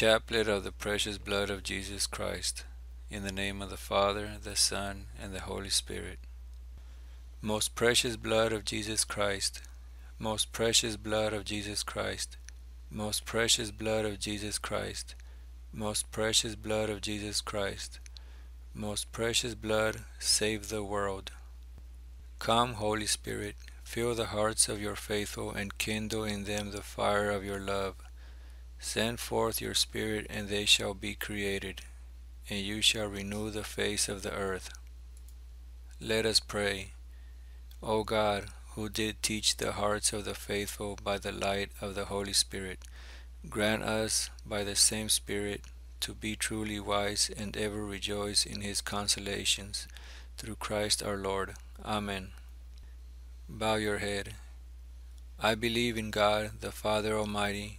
chaplet of the precious blood of Jesus Christ, in the name of the Father, the Son, and the Holy Spirit. Most precious blood of Jesus Christ, most precious blood of Jesus Christ, most precious blood of Jesus Christ, most precious blood of Jesus Christ, most precious blood, save the world. Come, Holy Spirit, fill the hearts of your faithful and kindle in them the fire of your love. Send forth your Spirit, and they shall be created, and you shall renew the face of the earth. Let us pray. O God, who did teach the hearts of the faithful by the light of the Holy Spirit, grant us, by the same Spirit, to be truly wise and ever rejoice in his consolations, through Christ our Lord. Amen. Bow your head. I believe in God, the Father Almighty,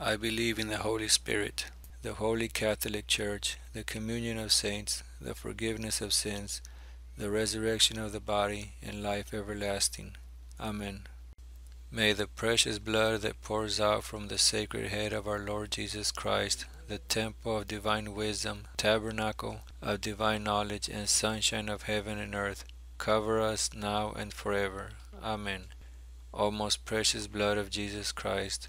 I believe in the Holy Spirit, the Holy Catholic Church, the communion of saints, the forgiveness of sins, the resurrection of the body, and life everlasting. Amen. May the precious blood that pours out from the sacred head of our Lord Jesus Christ, the temple of divine wisdom, tabernacle of divine knowledge, and sunshine of heaven and earth, cover us now and forever. Amen. O most precious blood of Jesus Christ,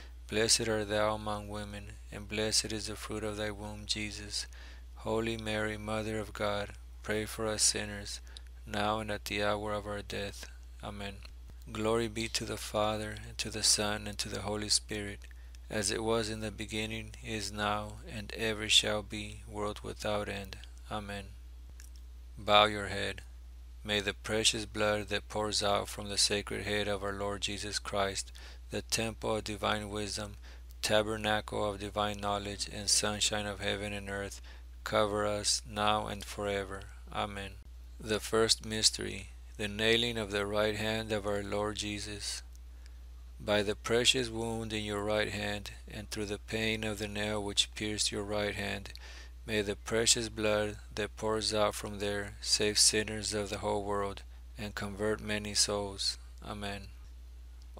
Blessed art thou among women, and blessed is the fruit of thy womb, Jesus. Holy Mary, Mother of God, pray for us sinners, now and at the hour of our death. Amen. Glory be to the Father, and to the Son, and to the Holy Spirit, as it was in the beginning, is now, and ever shall be, world without end. Amen. Bow your head. May the precious blood that pours out from the sacred head of our Lord Jesus Christ, the temple of divine wisdom, tabernacle of divine knowledge, and sunshine of heaven and earth, cover us now and forever. Amen. The first mystery, the nailing of the right hand of our Lord Jesus. By the precious wound in your right hand, and through the pain of the nail which pierced your right hand, may the precious blood that pours out from there save sinners of the whole world, and convert many souls. Amen.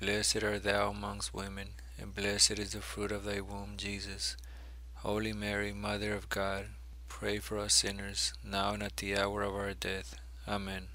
Blessed art thou amongst women, and blessed is the fruit of thy womb, Jesus. Holy Mary, Mother of God, pray for us sinners, now and at the hour of our death. Amen.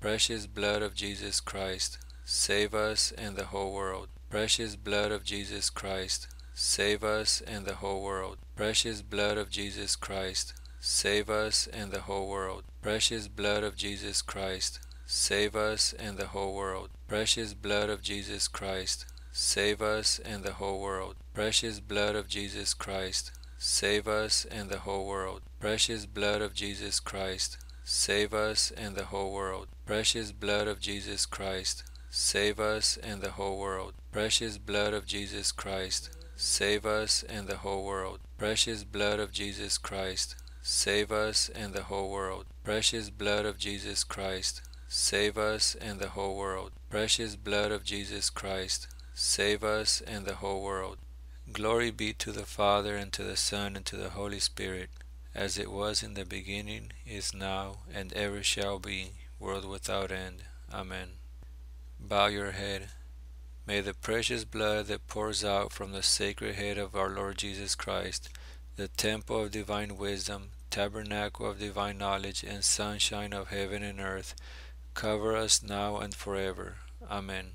Precious blood of Jesus Christ, save us and the whole world. Precious blood of Jesus Christ, save us and the whole world. Precious blood of Jesus Christ, save us and the whole world. Precious blood of Jesus Christ, save us and the whole world. Precious blood of Jesus Christ, save us and the whole world. Precious blood of Jesus Christ, save us and the whole world. Precious blood of Jesus Christ, save us and the whole world. Precious blood of Jesus Christ, save us and the whole world. Precious blood of Jesus Christ, save us and the whole world. Precious blood of Jesus Christ, save us and the whole world. Precious blood of Jesus Christ, save us and the whole world. Precious blood of Jesus Christ, save us and the whole world. Glory be to the Father, and to the Son, and to the Holy Spirit, as it was in the beginning, is now, and ever shall be, world without end. Amen. Bow your head. May the precious blood that pours out from the sacred head of our Lord Jesus Christ, the temple of divine wisdom, tabernacle of divine knowledge, and sunshine of heaven and earth, cover us now and forever. Amen.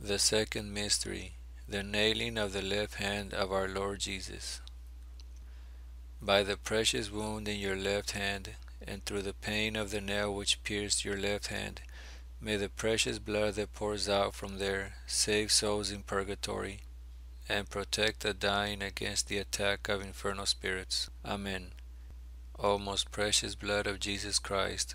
The second mystery, the nailing of the left hand of our Lord Jesus. By the precious wound in your left hand, and through the pain of the nail which pierced your left hand, may the precious blood that pours out from there save souls in purgatory and protect the dying against the attack of infernal spirits. Amen. O most precious blood of Jesus Christ,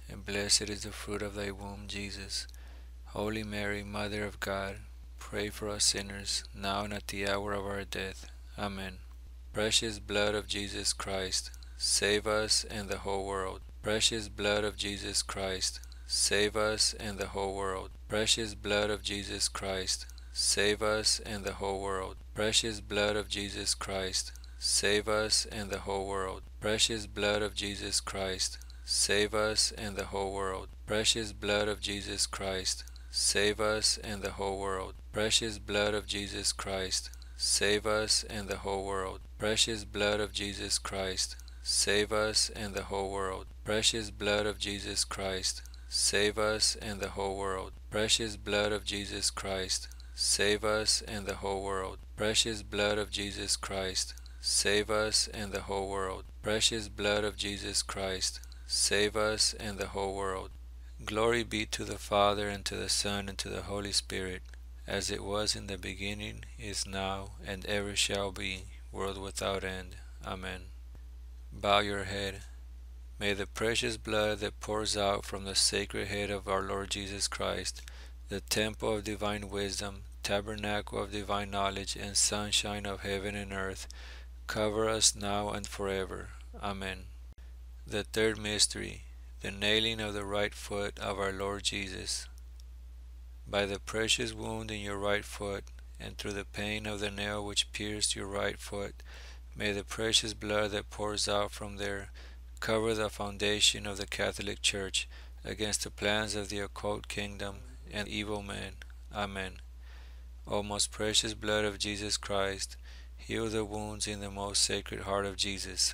and blessed is the fruit of thy womb, Jesus. Holy Mary, Mother of God, pray for us sinners, now and at the hour of our death. Amen. Precious blood of Jesus Christ, save us and the whole world. Precious blood of Jesus Christ, save us and the whole world. Precious blood of Jesus Christ, save us and the whole world. Precious blood of Jesus Christ, save us and the whole world. Precious blood of Jesus Christ, save us and the whole world. Precious blood of Jesus Christ, save us and the whole world. Precious blood of Jesus Christ, save us and the whole world. Precious blood of Jesus Christ, save us and the whole world. Precious blood of Jesus Christ, save us and the whole world. Precious blood of Jesus Christ, save us and the whole world. Precious blood of Jesus Christ, save us and the whole world. Precious blood of Jesus Christ, save us and the whole world. Glory be to the Father, and to the Son, and to the Holy Spirit, as it was in the beginning, is now, and ever shall be, world without end. Amen. Bow your head. May the precious blood that pours out from the sacred head of our Lord Jesus Christ, the temple of divine wisdom, tabernacle of divine knowledge, and sunshine of heaven and earth, cover us now and forever. Amen. The third mystery, the nailing of the right foot of our Lord Jesus. By the precious wound in your right foot, and through the pain of the nail which pierced your right foot, may the precious blood that pours out from there cover the foundation of the Catholic Church against the plans of the occult kingdom and evil men. Amen. O most precious blood of Jesus Christ, heal the wounds in the most sacred heart of Jesus.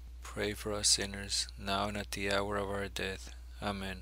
pray for us sinners, now and at the hour of our death. Amen.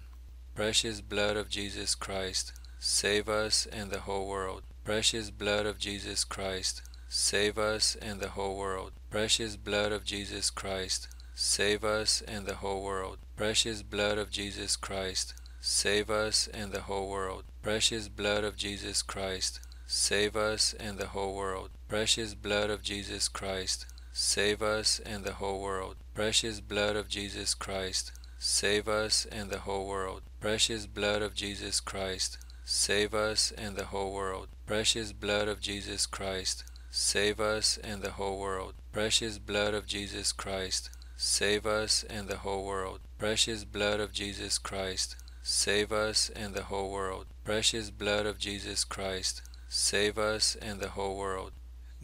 Precious blood of Jesus Christ, save us and the whole world. Precious blood of Jesus Christ, save us and the whole world. Precious blood of Jesus Christ, save us and the whole world. Precious blood of Jesus Christ, save us and the whole world. Precious blood of Jesus Christ, save us and the whole world. Precious blood of Jesus Christ, save us and the whole world. Precious blood of Jesus Christ, save us and the whole world. Precious blood of Jesus Christ, save us and the whole world. Precious blood of Jesus Christ, save us and the whole world. Precious blood of Jesus Christ, save us and the whole world. Precious blood of Jesus Christ, save us and the whole world. Precious blood of Jesus Christ, save us and the whole world.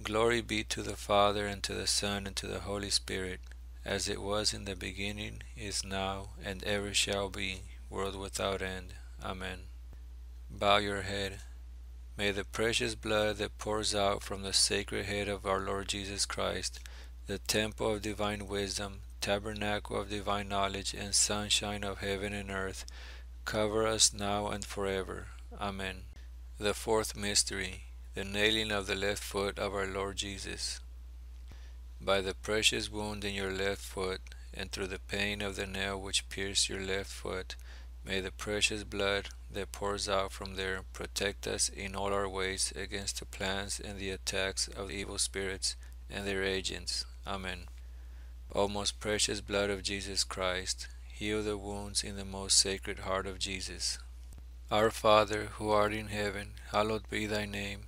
Glory be to the Father, and to the Son, and to the Holy Spirit, as it was in the beginning, is now, and ever shall be, world without end. Amen. Bow your head. May the precious blood that pours out from the sacred head of our Lord Jesus Christ, the temple of divine wisdom, tabernacle of divine knowledge, and sunshine of heaven and earth, cover us now and forever. Amen. The fourth mystery, the nailing of the left foot of our Lord Jesus. By the precious wound in your left foot, and through the pain of the nail which pierced your left foot, may the precious blood that pours out from there protect us in all our ways against the plans and the attacks of evil spirits and their agents. Amen. O most precious blood of Jesus Christ, heal the wounds in the most sacred heart of Jesus. Our Father, who art in heaven, hallowed be thy name.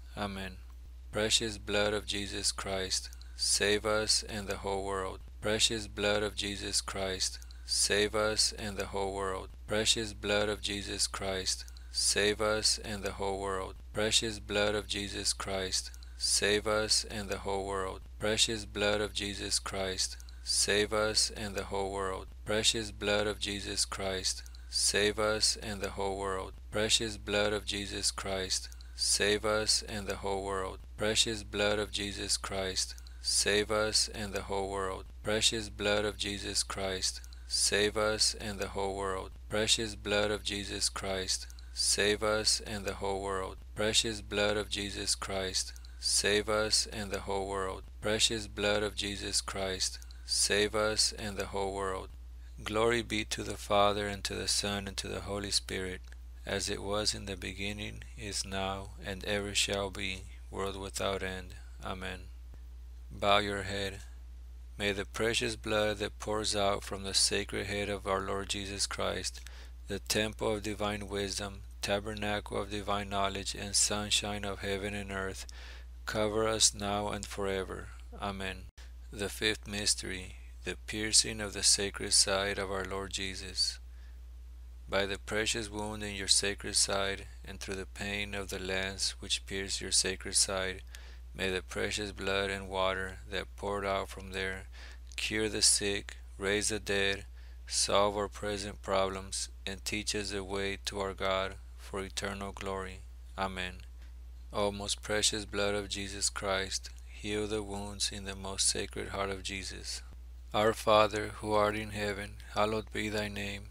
Amen. Precious blood of Jesus Christ, save us and the whole world. Precious blood of Jesus Christ, save us and the whole world. Precious blood of Jesus Christ, save us and the whole world. Precious blood of Jesus Christ, save us and the whole world. Precious blood of Jesus Christ, save us and the whole world. Precious blood of Jesus Christ, save us and the whole world. Precious blood of Jesus Christ, save us and the whole world. Precious blood of Jesus Christ, save us and the whole world. Precious blood of Jesus Christ, save us and the whole world. Precious blood of Jesus Christ, save us and the whole world. Precious blood of Jesus Christ, save us and the whole world. Precious blood of Jesus Christ, save us and the whole world. Glory be to the Father, and to the Son, and to the Holy Spirit, as it was in the beginning, is now, and ever shall be, world without end. Amen. Bow your head. May the precious blood that pours out from the sacred head of our Lord Jesus Christ, the temple of divine wisdom, tabernacle of divine knowledge, and sunshine of heaven and earth, cover us now and forever. Amen. The fifth mystery, the piercing of the sacred side of our Lord Jesus. By the precious wound in your sacred side, and through the pain of the lance which pierced your sacred side, May the precious blood and water that poured out from there cure the sick, raise the dead, solve our present problems, and teach us the way to our God for eternal glory. Amen. O most precious blood of Jesus Christ, heal the wounds in the most sacred heart of Jesus. Our Father, who art in heaven, hallowed be thy name.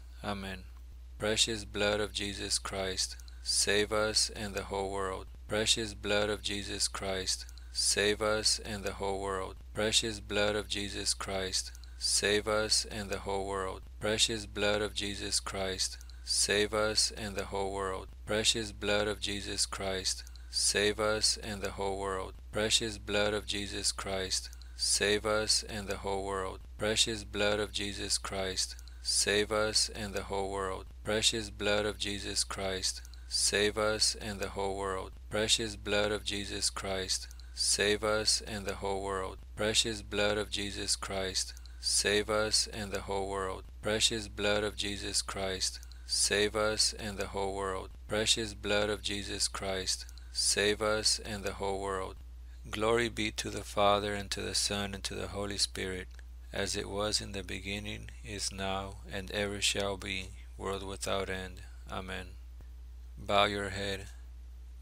Amen. Precious blood of Jesus Christ, save us and the whole world. Precious blood of Jesus Christ, save us and the whole world. Precious blood of Jesus Christ, save us and the whole world. Precious blood of Jesus Christ, save us and the whole world. Precious blood of Jesus Christ, save us and the whole world. Precious blood of Jesus Christ, save us and the whole world. Precious blood of Jesus Christ, save us and the whole world. Precious blood of Jesus Christ, save us and the whole world. Precious blood of Jesus Christ, save us and the whole world. Precious blood of Jesus Christ, save us and the whole world. Precious blood of Jesus Christ, save us and the whole world. Precious blood of Jesus Christ, save us and the whole world. Glory be to the Father, and to the Son, and to the Holy Spirit, as it was in the beginning, is now, and ever shall be, world without end. Amen. Bow your head.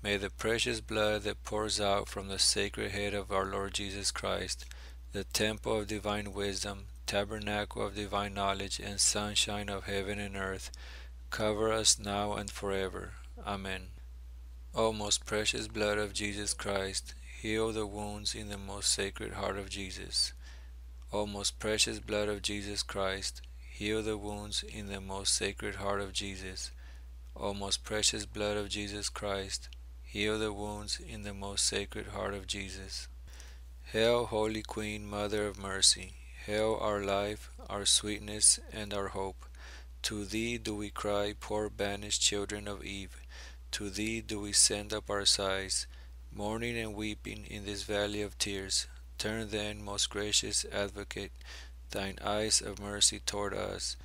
May the precious blood that pours out from the sacred head of our Lord Jesus Christ, the temple of divine wisdom, tabernacle of divine knowledge, and sunshine of heaven and earth, cover us now and forever. Amen. O most precious blood of Jesus Christ, heal the wounds in the most sacred heart of Jesus. O most precious blood of Jesus Christ, heal the wounds in the most sacred heart of Jesus. O most precious blood of Jesus Christ, heal the wounds in the most sacred heart of Jesus. Hail, Holy Queen, Mother of Mercy, hail our life, our sweetness, and our hope. To thee do we cry, poor banished children of Eve. To thee do we send up our sighs, mourning and weeping in this valley of tears. Turn then, most gracious Advocate, thine eyes of mercy toward us,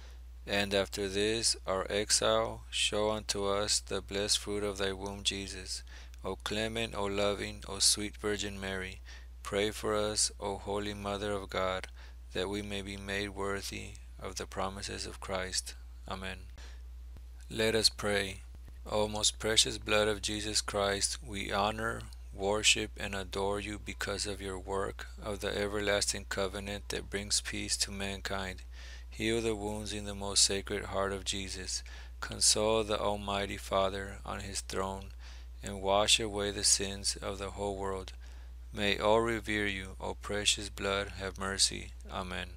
and after this our exile, show unto us the blessed fruit of thy womb, Jesus. O clement, O loving, O sweet Virgin Mary, pray for us, O Holy Mother of God, that we may be made worthy of the promises of Christ. Amen. Let us pray. O most precious blood of Jesus Christ, we honor, worship and adore you because of your work of the everlasting covenant that brings peace to mankind. Heal the wounds in the most sacred heart of Jesus. Console the Almighty Father on his throne and wash away the sins of the whole world. May all revere you, O precious blood, have mercy. Amen.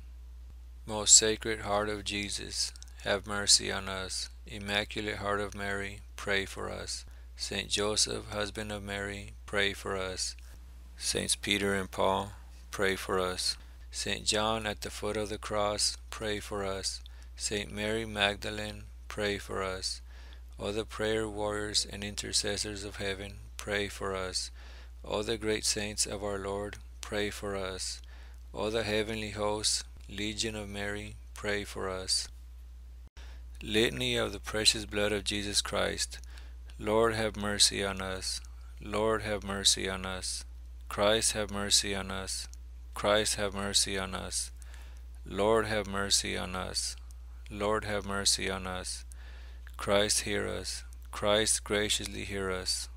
Most sacred heart of Jesus, have mercy on us. Immaculate heart of Mary, pray for us. Saint Joseph, husband of Mary, pray for us. Saints Peter and Paul, pray for us. Saint John at the foot of the cross, pray for us. Saint Mary Magdalene, pray for us. All the prayer warriors and intercessors of heaven, pray for us. All the great saints of our Lord, pray for us. All the heavenly hosts, Legion of Mary, pray for us. Litany of the precious blood of Jesus Christ. Lord have mercy on us. Lord have mercy on us. Christ have mercy on us. Christ have mercy on us. Lord have mercy on us. Lord have mercy on us. Christ hear us. Christ graciously hear us.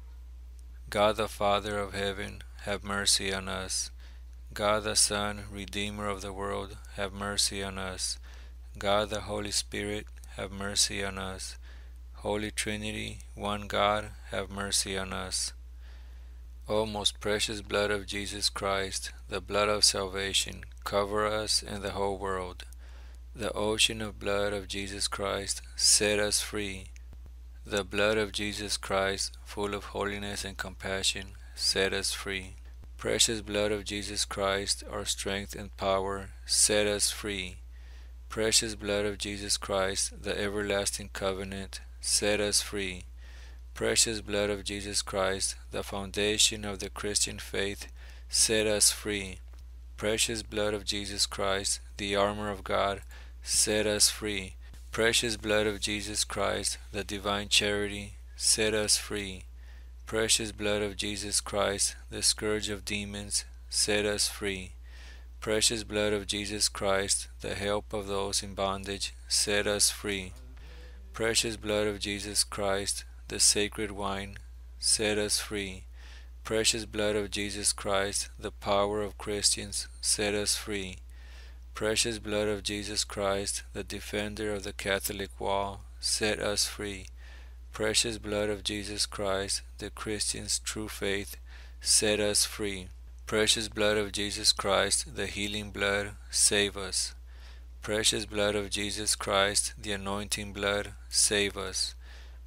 God the Father of heaven, have mercy on us. God the Son, Redeemer of the world, have mercy on us. God the Holy Spirit, have mercy on us. Holy Trinity, one God, have mercy on us. O most precious blood of Jesus Christ, the blood of salvation, cover us and the whole world. The ocean of blood of Jesus Christ, set us free. The blood of Jesus Christ, full of holiness and compassion, set us free. Precious blood of Jesus Christ, our strength and power, set us free. Precious blood of Jesus Christ, the everlasting covenant, set us free. Precious blood of Jesus Christ, the foundation of the Christian faith, set us free. Precious blood of Jesus Christ, the armor of God, set us free. Precious blood of Jesus Christ, the divine charity, set us free. Precious blood of Jesus Christ, the scourge of demons, set us free. Precious blood of Jesus Christ, the help of those in bondage, set us free. Precious blood of Jesus Christ, the sacred wine, set us free. Precious blood of Jesus Christ, the power of Christians, set us free. Precious blood of Jesus Christ, the defender of the Catholic wall, set us free. Precious blood of Jesus Christ, the Christian's true faith, set us free. Precious blood of Jesus Christ, the healing blood, save us. Precious blood of Jesus Christ, the anointing blood, save us.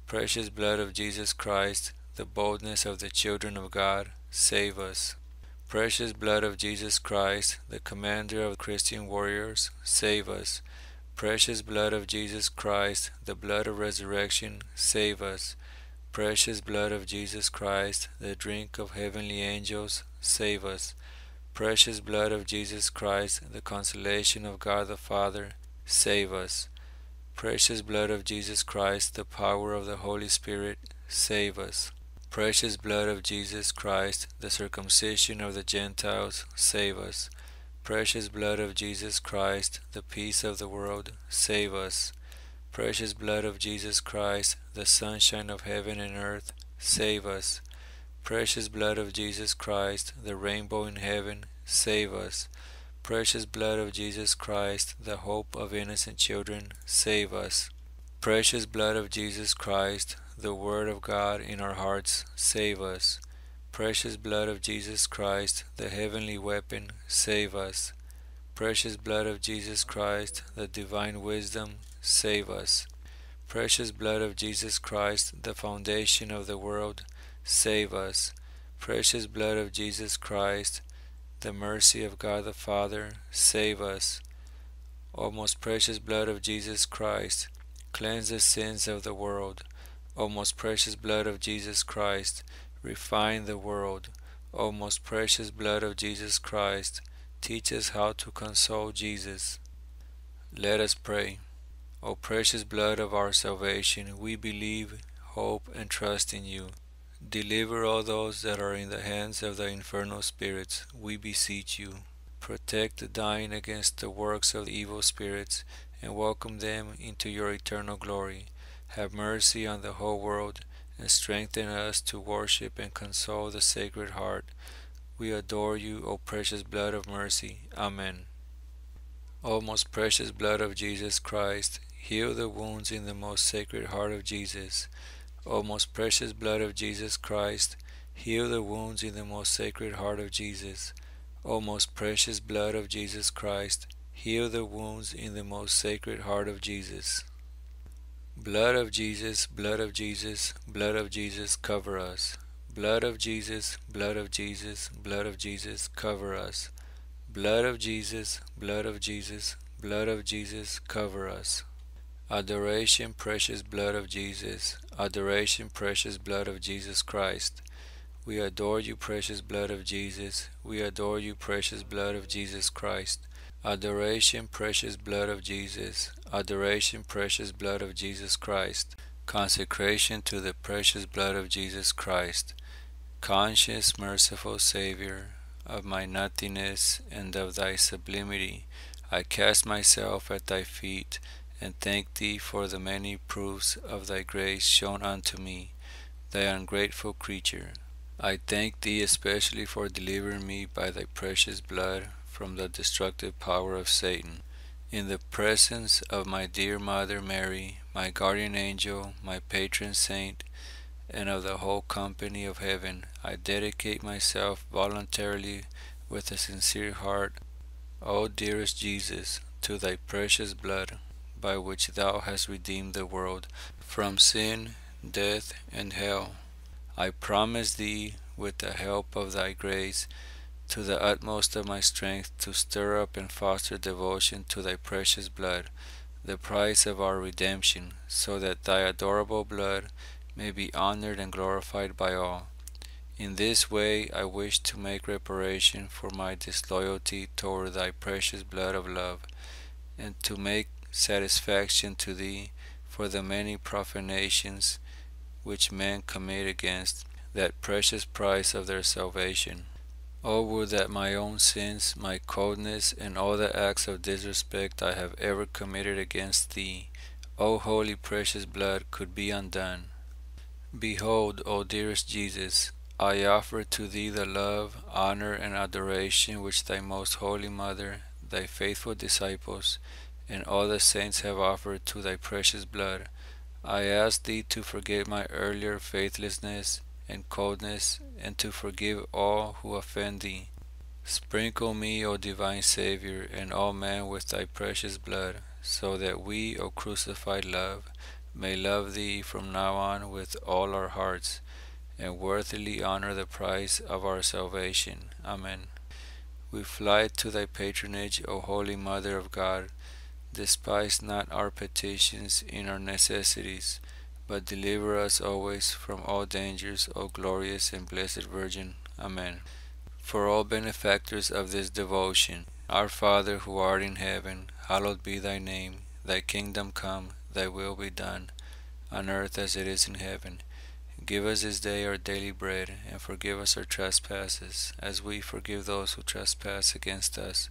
Precious blood of Jesus Christ, the boldness of the children of God, save us. Precious blood of Jesus Christ, the commander of Christian warriors, save us. Precious blood of Jesus Christ, the blood of resurrection, save us. Precious blood of Jesus Christ, the drink of heavenly angels, save us. Precious blood of Jesus Christ, the consolation of God the Father, save us. Precious blood of Jesus Christ, the power of the Holy Spirit, save us. Precious blood of Jesus Christ, the circumcision of the Gentiles, save us. Precious blood of Jesus Christ, the peace of the world, save us. Precious blood of Jesus Christ, the sunshine of heaven and earth, save us. Precious blood of Jesus Christ, the rainbow in heaven, save us. Precious blood of Jesus Christ, the hope of innocent children, save us. Precious blood of Jesus Christ, the Word of God in our hearts, save us. Precious blood of Jesus Christ, the heavenly weapon, save us. Precious blood of Jesus Christ, the divine wisdom, save us. Precious blood of Jesus Christ, the foundation of the world, save us. Precious blood of Jesus Christ, the mercy of God the Father, save us. O most precious blood of Jesus Christ, cleanse the sins of the world. O most precious blood of Jesus Christ, refine the world. O most precious blood of Jesus Christ, teach us how to console Jesus. Let us pray. O precious blood of our salvation, we believe, hope, and trust in you. Deliver all those that are in the hands of the infernal spirits, we beseech you. Protect the dying against the works of evil spirits, and welcome them into your eternal glory. Have mercy on the whole world, and strengthen us to worship and console the Sacred Heart. We adore you, O precious blood of mercy. Amen. O most precious blood of Jesus Christ, heal the wounds in the most sacred heart of Jesus. O most precious blood of Jesus Christ, heal the wounds in the most sacred heart of Jesus. O most precious blood of Jesus Christ, heal the wounds in the most sacred heart of Jesus. Blood of Jesus, blood of Jesus, blood of Jesus, cover us. Blood of Jesus, blood of Jesus, blood of Jesus, cover us. Blood of Jesus, blood of Jesus, blood of Jesus, cover us. Adoration, precious blood of Jesus. Adoration, precious blood of Jesus Christ. We adore you, precious blood of Jesus. We adore you, precious blood of Jesus Christ. Adoration, precious blood of Jesus. Adoration, precious blood of Jesus Christ. Consecration to the precious blood of Jesus Christ. Conscious, merciful Savior, of my nothingness and of thy sublimity, I cast myself at thy feet and thank thee for the many proofs of thy grace shown unto me, thy ungrateful creature. I thank thee especially for delivering me by thy precious blood from the destructive power of Satan. In the presence of my dear Mother Mary, my guardian angel, my patron saint, and of the whole company of heaven, I dedicate myself voluntarily with a sincere heart, O dearest Jesus, to thy precious blood by which thou hast redeemed the world from sin, death, and hell. I promise thee, with the help of thy grace, to the utmost of my strength, to stir up and foster devotion to thy precious blood, the price of our redemption, so that thy adorable blood may be honored and glorified by all. In this way I wish to make reparation for my disloyalty toward thy precious blood of love, and to make satisfaction to thee for the many profanations which men commit against that precious price of their salvation. Oh, would that my own sins, my coldness, and all the acts of disrespect I have ever committed against thee, O holy precious blood, could be undone. Behold, O dearest Jesus, I offer to thee the love, honor, and adoration which thy most holy mother, thy faithful disciples, and all the saints have offered to thy precious blood. I ask thee to forgive my earlier faithlessness and coldness, and to forgive all who offend thee. Sprinkle me, O divine Saviour, and all men with thy precious blood, so that we, O crucified love, may love thee from now on with all our hearts, and worthily honor the price of our salvation. Amen. We fly to thy patronage, O Holy Mother of God, Despise not our petitions in our necessities, but deliver us always from all dangers, O glorious and blessed Virgin. Amen. For all benefactors of this devotion, Our Father who art in heaven, hallowed be thy name. Thy kingdom come, thy will be done, on earth as it is in heaven. Give us this day our daily bread, and forgive us our trespasses, as we forgive those who trespass against us